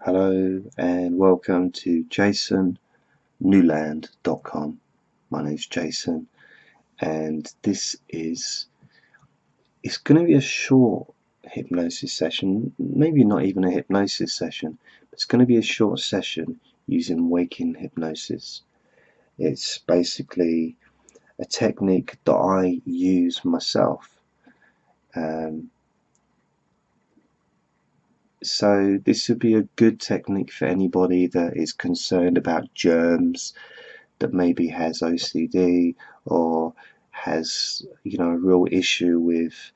Hello and welcome to jasonnewland.com. My name is Jason and this is it's going to be a short hypnosis session, maybe not even a hypnosis session, but it's going to be a short session using waking hypnosis. It's basically a technique that I use myself. Um, so this would be a good technique for anybody that is concerned about germs that maybe has OCD or has you know a real issue with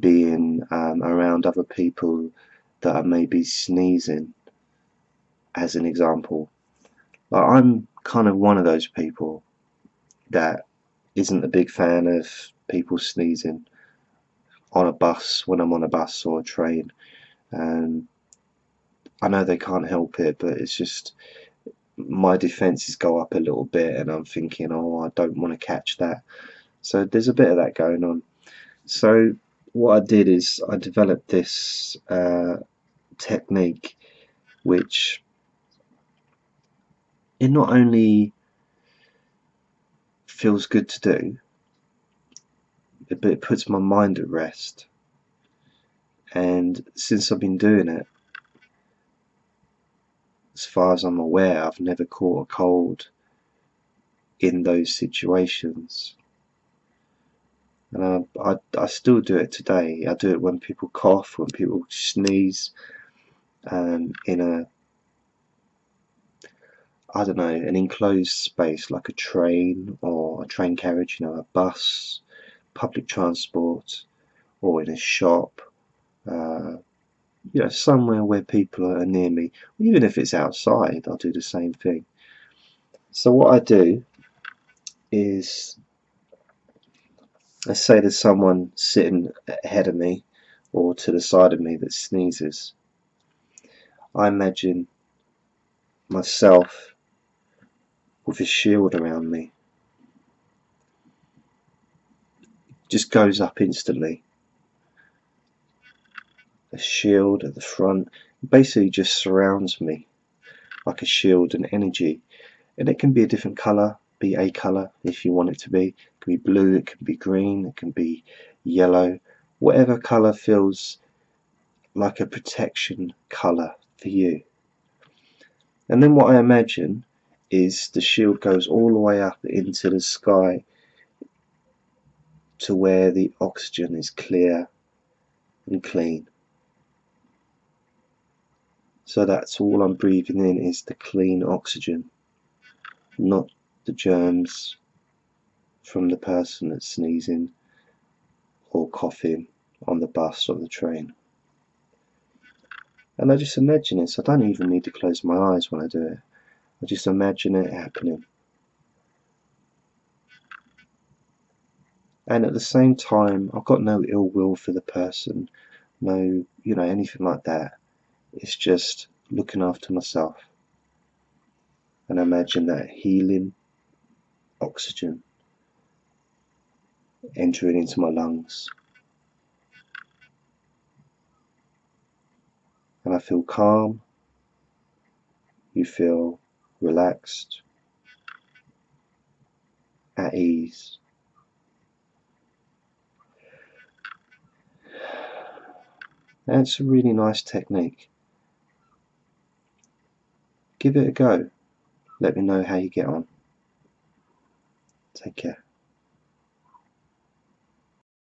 being um, around other people that are maybe sneezing as an example. Like I'm kind of one of those people that isn't a big fan of people sneezing on a bus when I'm on a bus or a train and I know they can't help it, but it's just my defenses go up a little bit, and I'm thinking, oh, I don't want to catch that. So there's a bit of that going on. So what I did is I developed this uh, technique, which it not only feels good to do, but it puts my mind at rest and since I've been doing it as far as I'm aware I've never caught a cold in those situations. And I, I, I still do it today. I do it when people cough when people sneeze um, in a I don't know an enclosed space like a train or a train carriage you know a bus public transport or in a shop you know, somewhere where people are near me. Even if it's outside, I'll do the same thing. So what I do is, let's say there's someone sitting ahead of me or to the side of me that sneezes. I imagine myself with a shield around me. Just goes up instantly a shield at the front. Basically just surrounds me like a shield and energy. And it can be a different color be a color if you want it to be. It can be blue it can be green it can be yellow. Whatever color feels like a protection color for you. And then what I imagine is the shield goes all the way up into the sky to where the oxygen is clear and clean so that's all I'm breathing in is the clean oxygen, not the germs from the person that's sneezing or coughing on the bus or the train. And I just imagine it, I don't even need to close my eyes when I do it. I just imagine it happening. And at the same time, I've got no ill will for the person, no, you know, anything like that. It's just looking after myself and I imagine that healing oxygen entering into my lungs. And I feel calm, you feel relaxed, at ease. That's a really nice technique. Give it a go. Let me know how you get on. Take care.